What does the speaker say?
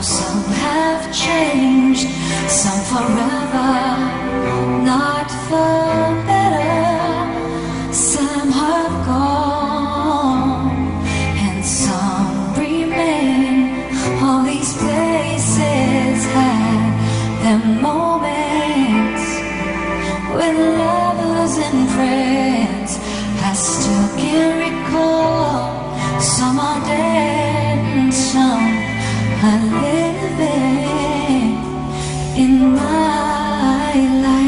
some have changed, some forever, not for better. Some have gone, and some remain. All these places had their moments when lovers and friends. I still can recall some are dead and some alive. I like.